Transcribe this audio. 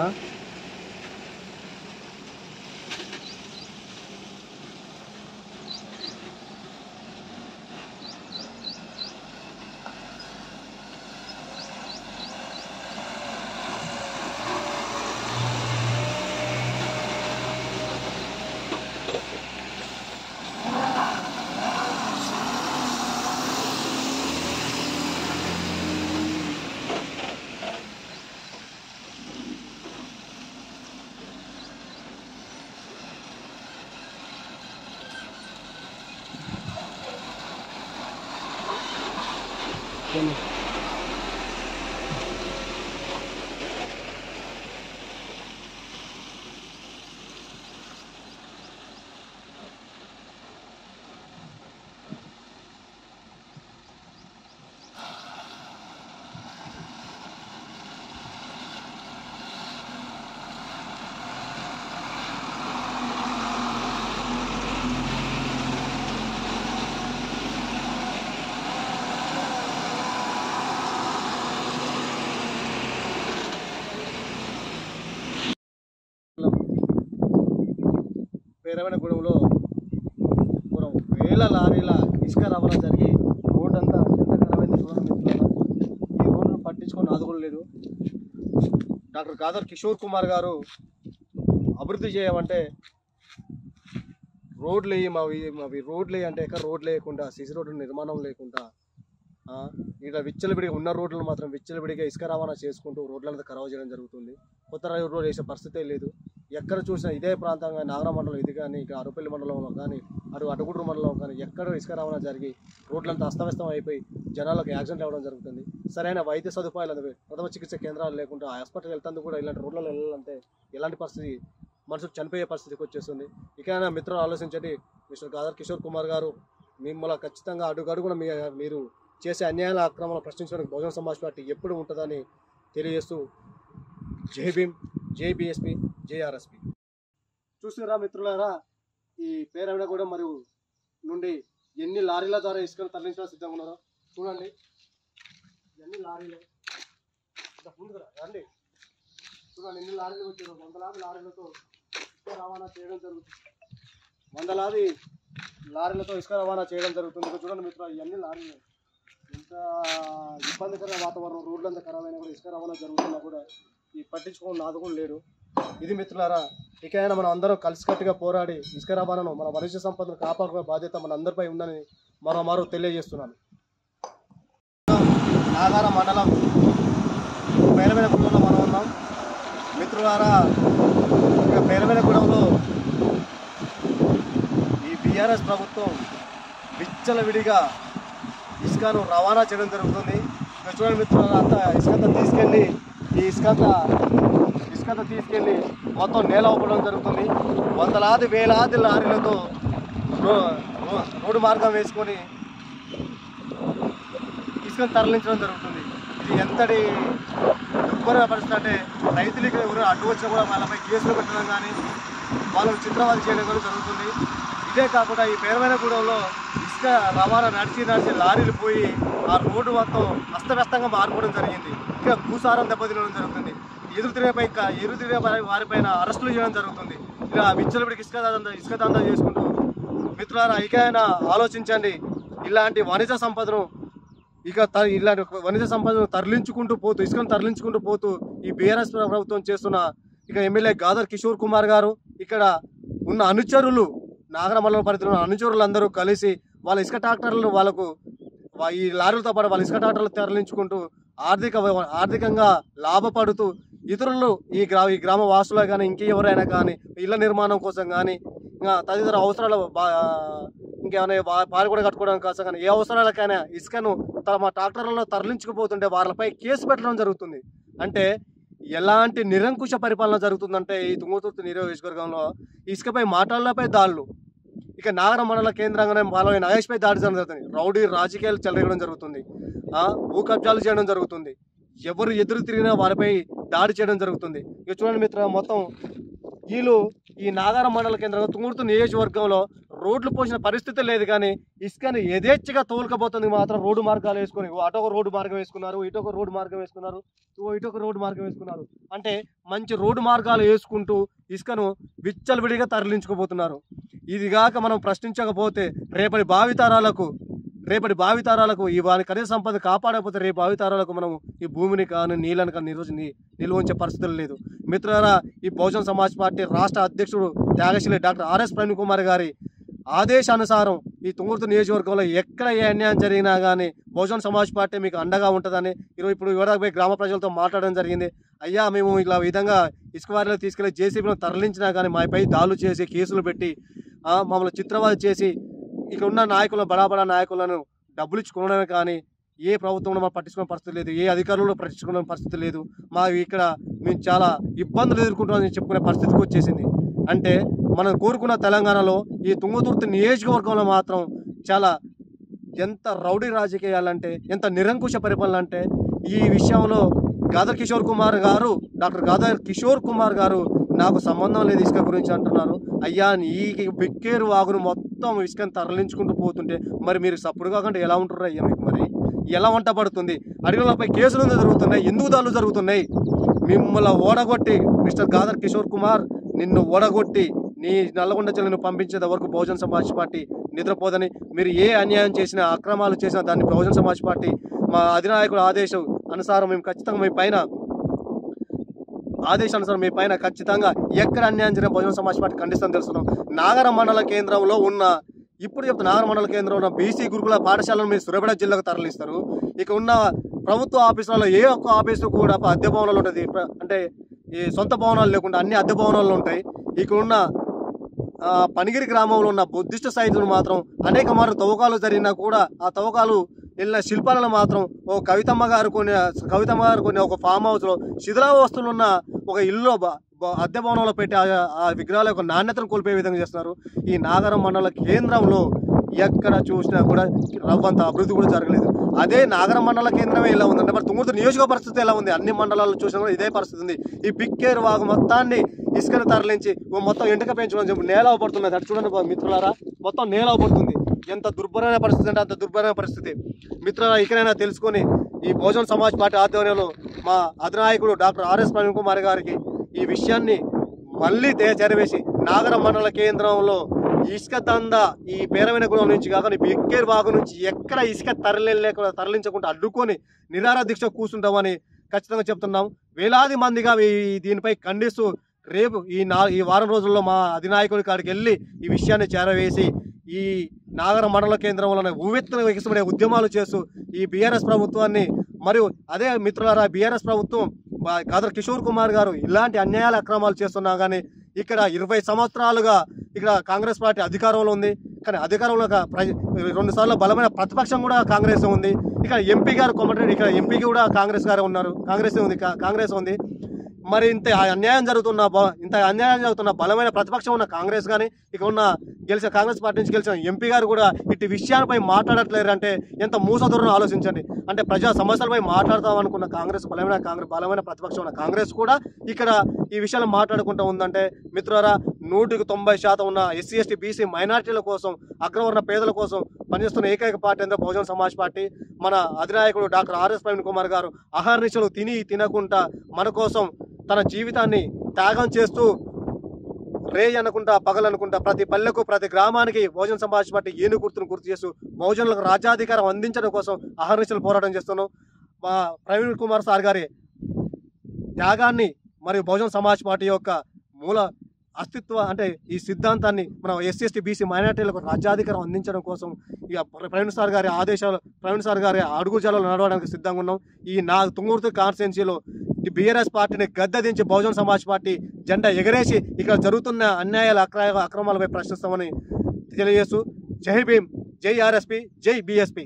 А. పేరవనగూడెంలో మనం వేల లారీల ఇసుక రవాణా జరిగి రోడ్డు అంతా ఎంత ఖరాబైంది చూడండి ఈ రోడ్డును పట్టించుకొని ఆదుకోలేదు డాక్టర్ గాదర్ కిషోర్ కుమార్ గారు అభివృద్ధి చేయమంటే రోడ్లు వేయి మావి మావి రోడ్లు వేయి అంటే ఎక్కడ రోడ్లు వేయకుండా సిసి రోడ్డు నిర్మాణం లేకుండా ఇక్కడ విచ్చలవిడిగా ఉన్న రోడ్లను మాత్రం విచ్చలబిడిగా ఇసుక రవాణా చేసుకుంటూ రోడ్లంతా ఖరాబ్ చేయడం జరుగుతుంది. కొత్త రోడ్లు వేసే పరిస్థితే లేదు. ఎక్కడ చూసినా ఇదే ప్రాంతంగా నాగర మండలం ఇది కానీ ఇక్కడ అరుపల్లి మండలంలో కానీ అటు అటుగుడ్రు మండలం కానీ ఎక్కడ ఇసుక రవాణా జరిగి రోడ్లంతా అస్తవ్యస్తం అయిపోయి జనాలకు యాక్సిడెంట్ అవ్వడం జరుగుతుంది. సరైన వైద్య సదుపాయాలు అందుకే ప్రథమ చికిత్స కేంద్రాలు లేకుండా హాస్పిటల్ వెళ్తాను కూడా ఇలాంటి రోడ్లలో వెళ్ళాలంటే ఎలాంటి పరిస్థితి? మనుషులు చనిపోయే పరిస్థితికి వచ్చేస్తుంది. ఇకైనా మిత్రులు ఆలోచించండి. మిస్టర్ గాదర్ కిషోర్ కుమార్ గారు మిమ్మల్ని ఖచ్చితంగా అడుగడుగున మీ మీరు చేసే అన్యాయాల అక్రమాలను ప్రశ్నించడానికి బహుజన సమాజ్ పార్టీ ఎప్పుడు ఉంటుందని తెలియజేస్తూ జై భీమ్. జై జేఆర్ఎస్పి. చూస్తున్నారా మిత్రులారా ఈ పేరవిడగూడెం మరియు నుండి ఎన్ని లారీల ద్వారా ఇసుకను తరలించడం సిద్ధంగా ఉన్నారో చూడండి. ఎన్ని లారీలు? ఇంకా రండి. చూడండి ఎన్ని లారీలు వచ్చారు? వందలాది లారీలతో ఇసుక రవాణా చేయడం జరుగుతుంది. వందలాది లారీలతో ఇసుక రవాణా చేయడం జరుగుతుంది. చూడండి మిత్రులు ఇవన్నీ లారీలు? ఎంత ఇబ్బందికర వాతావరణం రోడ్లంతా ఖరాబ్ అయినా కూడా ఇసుక రవాణా జరుగుతున్నా కూడా ఈ పట్టించుకోని నాది కూడా లేడు. ఇది మిత్రులారా ఇకైనా మనం అందరం కలిసికట్టుగా పోరాడి ఇసుక రవాణాను మన మనుష్య సంపదను కాపాడుకునే బాధ్యత మన అందరిపై ఉందని మరో మరో తెలియజేస్తున్నాను. నాగార మండలం పేరవేలగూడెంలో మనం ఉన్నాం. మిత్రులారా ఇక గుడంలో ఈ బీఆర్ఎస్ ప్రభుత్వం విచ్చలవిడిగా ఇసుకను రవాణా చేయడం జరుగుతుంది. చూడండి మిత్రులు అంతా ఇసుకంతా తీసుకెళ్ళి ఈ ఇసుకంతా ఇసుకంతా తీసుకెళ్ళి మొత్తం నేల అవ్వడం జరుగుతుంది. వందలాది వేలాది లారీలతో రో- రో- రోడ్డు మార్గం వేసుకొని ఇసుకను తరలించడం జరుగుతుంది. ఇది ఎంతటి దుర్భర పరిస్థితి అంటే రైతులకి ఎవరు అడ్డు వచ్చినా కూడా వాళ్ళపై కేసులు పెట్టడం కానీ వాళ్ళకు చిత్రవాది చేయడం కూడా జరుగుతుంది. ఇదే కాకుండా ఈ పేరమైన గూడెంలో ఇసుక రవాణా నడిచి నడిచి లారీలు పోయి ఆ రోడ్డు మొత్తం అస్తవ్యస్తంగా మారిపోవడం జరిగింది. ఇక భూసారం దెబ్బతినడం జరుగుతుంది. ఎదురు తిరిగేపై ఎదురు తిరిగే వారిపైన అరెస్టులు చేయడం జరుగుతుంది. ఇలా విచ్చలవిడికి ఇసుక దందా ఇసుక దందా చేసుకుంటూ మిత్రులారా ఇకైనా ఆలోచించండి. ఇలాంటి వాణిజ్య సంపదను ఇక త ఇలాంటి వనిజ సంపదను తరలించుకుంటూ పోతూ ఇసుకను తరలించుకుంటూ పోతూ ఈ బీఆర్ఎస్ ప్రభుత్వం చేస్తున్న ఇక ఎమ్మెల్యే గాదర్ కిషోర్ కుమార్ గారు ఇక్కడ ఉన్న అనుచరులు నాగరమల్ల పరిధిలో అనుచరులందరూ కలిసి వాళ్ళ ఇసుక ట్రాక్టర్లు వాళ్ళకు ఈ లారీలతో పాటు వాళ్ళ ఇసుక ట్రాక్టర్లు తరలించుకుంటూ ఆర్థిక ఆర్థికంగా లాభపడుతూ ఇతరులు ఈ గ్రా ఈ గ్రామ వాసులు కానీ ఇంకెవరైనా కానీ ఇళ్ళ నిర్మాణం కోసం కానీ ఇంకా తదితర అవసరాలు బా- ఇంకేమైనా వా- పాలు కూడా కట్టుకోవడం కోసం కానీ ఏ అవసరాలకైనా ఇసుకను తమ ట్రాక్టర్లలో తరలించుకుపోతుంటే వాళ్ళపై కేసు పెట్టడం జరుగుతుంది. అంటే ఎలాంటి నిరంకుశ పరిపాలన జరుగుతుందంటే ఈ తుంగతుర్తి నియోజకవర్గంలో ఇసుకపై మాటలపై దాళ్ళు ఇక నాగర మండల కేంద్రంగానే వాళ్ళ నాగేష్పై దాడి చేయడం జరుగుతుంది. రౌడీ రాజకీయాలు చెలరేగడం జరుగుతుంది. భూ కబ్జాలు చేయడం జరుగుతుంది. ఎవరు ఎదురు తిరిగినా వారిపై దాడి చేయడం జరుగుతుంది. ఇక చూడండి మిత్ర మొత్తం వీళ్ళు ఈ నాగార మండల కేంద్రంలో తుంగుడుతు నియోజకవర్గంలో రోడ్లు పోసిన పరిస్థితి లేదు కానీ ఇసుకని యథేచ్ఛగా తోలుకపోతుంది మాత్రం రోడ్డు మార్గాలు వేసుకొని. ఓ అటొక రోడ్డు మార్గం వేసుకున్నారు ఇటొక రోడ్డు మార్గం వేసుకున్నారు ఇటు ఇటొక రోడ్డు మార్గం వేసుకున్నారు. అంటే మంచి రోడ్డు మార్గాలు వేసుకుంటూ ఇసుకను విచ్చలవిడిగా తరలించుకోబోతున్నారు ఇదిగాక మనం ప్రశ్నించకపోతే రేపటి భావితరాలకు రేపటి భావితరాలకు ఈ వారి ఖనిజ సంపద కాపాడకపోతే రేపు భావితరాలకు మనం ఈ భూమిని కానీ నీళ్ళని కానీ నిర్వచ నిల్వ ఉంచే పరిస్థితులు లేదు. మిత్రులారా ఈ బహుజన్ సమాజ్ పార్టీ రాష్ట్ర అధ్యక్షుడు త్యాగశీలి డాక్టర్ ఆర్ఎస్ ప్రవీణ్ కుమార్ గారి ఆదేశానుసారం ఈ తుంగుర్తు నియోజకవర్గంలో ఎక్కడ ఏ అన్యాయం జరిగినా కానీ బహుజన్ సమాజ్ పార్టీ మీకు అండగా ఉంటుందని ఈరోజు ఇప్పుడు ఇవ్వడానికి గ్రామ ప్రజలతో మాట్లాడడం జరిగింది. అయ్యా మేము ఇలా విధంగా ఇసుక వారిలో తీసుకెళ్ళి జేసీబీని తరలించినా కానీ మాపై దాడులు చేసి కేసులు పెట్టి మమ్మల్ని చిత్రవాద చేసి ఇక్కడ ఉన్న నాయకులను బడా బడా నాయకులను డబ్బులు ఇచ్చి కొనడమే కానీ ఏ ప్రభుత్వంలో మనం పట్టించుకునే పరిస్థితి లేదు ఏ అధికారులు పట్టించుకునే పరిస్థితి లేదు. మా ఇక్కడ మేము చాలా ఇబ్బందులు ఎదుర్కొంటామని చెప్పుకునే పరిస్థితికి వచ్చేసింది. అంటే మనం కోరుకున్న తెలంగాణలో ఈ తుంగతుర్తి నియోజకవర్గంలో మాత్రం చాలా ఎంత రౌడీ రాజకీయాలంటే ఎంత నిరంకుశ పరిపాలన అంటే ఈ విషయంలో గాదర్ కిషోర్ కుమార్ గారు డాక్టర్ గాదర్ కిషోర్ కుమార్ గారు నాకు సంబంధం లేదు ఇసుక గురించి అంటున్నారు. అయ్యా ఈ బిక్కేరు వాగును మొత్తం ఇసుకని తరలించుకుంటూ పోతుంటే మరి మీరు సప్పుడు కాకుండా ఎలా ఉంటారు అయ్యా మీకు మరి? ఎలా వంట పడుతుంది? అడిగినపై కేసులు జరుగుతున్నాయి? ఎందుకు దాడులు జరుగుతున్నాయి? మిమ్మల్ని ఓడగొట్టి మిస్టర్ గాదర్ కిషోర్ కుమార్ నిన్ను ఓడగొట్టి నీ నల్లగొండ చెల్లిని పంపించేది వరకు బహుజన్ సమాజ్ పార్టీ నిద్రపోదని మీరు ఏ అన్యాయం చేసినా అక్రమాలు చేసినా దాన్ని బహుజన్ సమాజ్ పార్టీ మా అధినాయకుడు ఆదేశం అనుసారం మేము ఖచ్చితంగా మీ పైన ఆదేశానుసారం మీ పైన ఖచ్చితంగా ఎక్కడ అన్యాయం జరిగిన బహుజన సమాజ్ పార్టీ ఖండిస్తాం తెలుస్తున్నాం. నాగర మండల కేంద్రంలో ఉన్న ఇప్పుడు చెప్తా నాగర మండల కేంద్రంలో ఉన్న బీసీ గురుకుల పాఠశాలను మీరు సురబెడ జిల్లాకు తరలిస్తారు. ఇక ఉన్న ప్రభుత్వ ఆఫీసులలో ఏ ఒక్క ఆఫీసు కూడా అద్దె భవనాలు ఉంటుంది. అంటే ఈ సొంత భవనాలు లేకుండా అన్ని అద్దె భవనాలు ఉంటాయి. ఇక్కడ ఉన్న పనిగిరి గ్రామంలో ఉన్న బుద్ధిస్ట్ సైతులు మాత్రం అనేక మార్లు తవ్వకాలు జరిగినా కూడా ఆ తవ్వకాలు వెళ్ళిన శిల్పాలను మాత్రం ఓ కవితమ్మ గారు కొన్ని కవితమ్మ గారు కొన్ని ఒక ఫామ్ హౌస్లో శిథిలావస్తులు ఉన్న ఒక ఇల్లు అద్దె భవనంలో పెట్టి ఆ- విగ్రహాల యొక్క నాణ్యతను కోల్పోయే విధంగా చేస్తున్నారు. ఈ నాగరం మండల కేంద్రంలో ఎక్కడ చూసినా కూడా రవ్వంత అభివృద్ధి కూడా జరగలేదు. అదే నాగరం మండల కేంద్రమే ఇలా ఉందంటే మరి తుంగతుర్తి నియోజక పరిస్థితి ఎలా ఉంది? అన్ని మండలాల్లో చూసినా కూడా ఇదే పరిస్థితి ఉంది. ఈ పిక్కేరు వాగు మొత్తాన్ని ఇసుకను తరలించి మొత్తం ఎండక పెంచడం చెప్పి నేల పడుతున్నది అటు చూడండి మిత్రులారా మొత్తం నేల పడుతుంది ఎంత దుర్భరమైన పరిస్థితి అంటే అంత దుర్భరమైన పరిస్థితి. మిత్రులారా ఇకనైనా తెలుసుకొని ఈ బహుజన సమాజ్ పార్టీ ఆధ్వర్యంలో మా అధినాయకుడు డాక్టర్ ఆర్ఎస్ ప్రవీణ్ కుమార్ గారికి ఈ విషయాన్ని మళ్ళీ చేరవేసి నాగర మండల కేంద్రంలో ఇసుక దంద ఈ పేరవెనగూడెం నుంచి కాకుండా ఈ బిక్కేరు బాగు నుంచి ఎక్కడ ఇసుక తరలిలేకుండా తరలించకుండా అడ్డుకొని నిరార దీక్ష కూర్చుంటామని ఖచ్చితంగా చెప్తున్నాం. వేలాది మందిగా ఈ దీనిపై ఖండిస్తూ రేపు ఈ నా ఈ వారం రోజుల్లో మా అధినాయకుడి కాడికి వెళ్ళి ఈ విషయాన్ని చేరవేసి ఈ నాగర మండల కేంద్రంలోనే ఉవ్వెత్తున ఎగసబడే ఉద్యమాలు చేస్తూ ఈ బీఆర్ఎస్ ప్రభుత్వాన్ని మరియు అదే మిత్రులారా బీఆర్ఎస్ ప్రభుత్వం గదర్ కిషోర్ కుమార్ గారు ఇలాంటి అన్యాయాల అక్రమాలు చేస్తున్నా కానీ ఇక్కడ ఇరవై సంవత్సరాలుగా ఇక్కడ కాంగ్రెస్ పార్టీ అధికారంలో ఉంది. కానీ అధికారంలో రెండు సార్లు బలమైన ప్రతిపక్షం కూడా కాంగ్రెస్ ఉంది. ఇక్కడ ఎంపీ గారు కొమ్మటిరెడ్డి ఇక్కడ ఎంపీకి కూడా కాంగ్రెస్ గారే ఉన్నారు. కాంగ్రెస్ ఉంది కాంగ్రెస్ ఉంది. మరి ఇంత అన్యాయం జరుగుతున్న ఇంత అన్యాయం జరుగుతున్న బలమైన ప్రతిపక్షం ఉన్న కాంగ్రెస్ కానీ ఇక ఉన్న గెలిచిన కాంగ్రెస్ పార్టీ నుంచి గెలిచిన ఎంపీ గారు కూడా ఇటు విషయాలపై మాట్లాడట్లేరు అంటే ఎంత మూసదూరం ఆలోచించండి. అంటే ప్రజా సమస్యలపై మాట్లాడతాం అనుకున్న కాంగ్రెస్ బలమైన కాంగ్రెస్ బలమైన ప్రతిపక్షం ఉన్న కాంగ్రెస్ కూడా ఇక్కడ ఈ విషయాలు మాట్లాడుకుంటూ ఉందంటే మిత్రులారా నూటికి తొంభై శాతం ఉన్న ఎస్సీ ఎస్టీ బీసీ మైనార్టీల కోసం అగ్రవర్ణ పేదల కోసం పనిచేస్తున్న ఏకైక పార్టీ అంటే బహుజన సమాజ్ పార్టీ. మన అధినాయకుడు డాక్టర్ ఆర్ఎస్ ప్రవీణ్ కుమార్ గారు అహర్నిశలు తిని తినకుండా మన కోసం తన జీవితాన్ని త్యాగం చేస్తూ రే అనుకుంటా పగలనుకుంటా ప్రతి పల్లెకు ప్రతి గ్రామానికి భోజన సమాజ్ పార్టీ ఏను గుర్తును గుర్తు చేస్తూ బహుజనులకు రాజ్యాధికారం అందించడం కోసం అహర్నిశలు పోరాటం చేస్తున్నాం. మా ప్రవీణ్ కుమార్ సార్ గారి త్యాగాన్ని మరియు బహుజన సమాజ్ పార్టీ యొక్క మూల అస్తిత్వ అంటే ఈ సిద్ధాంతాన్ని మనం ఎస్సీ ఎస్టీ బీసీ మైనార్టీలకు రాజ్యాధికారం అందించడం కోసం ఇక ప్రవీణ్ సార్ గారి ఆదేశాలు ప్రవీణ్ సార్ గారి అడుగుజాలలో నడవడానికి సిద్ధంగా ఉన్నాం. ఈ నా తుంగూర్తి కాన్స్టిట్యున్సీలో ఈ బీఆర్ఎస్ పార్టీని గద్దదించి బహుజన సమాజ్ పార్టీ జెండా ఎగరేసి ఇక్కడ జరుగుతున్న అన్యాయాల అక్ర అక్రమాలపై ప్రశ్నిస్తామని తెలియజేస్తూ జై భీమ్ జై ఆర్ఎస్పి జై బీఎస్పీ.